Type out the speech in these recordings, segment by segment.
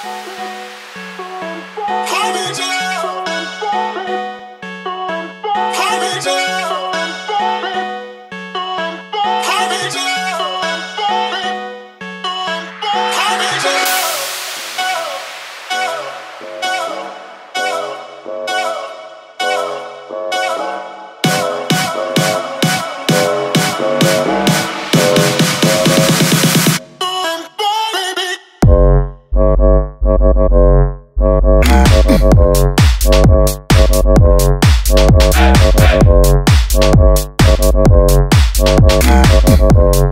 Hi, bitches! Oh.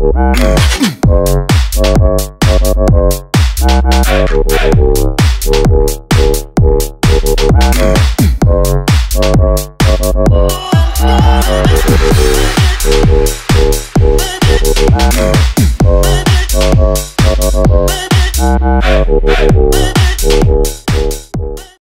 Oh, oh, oh.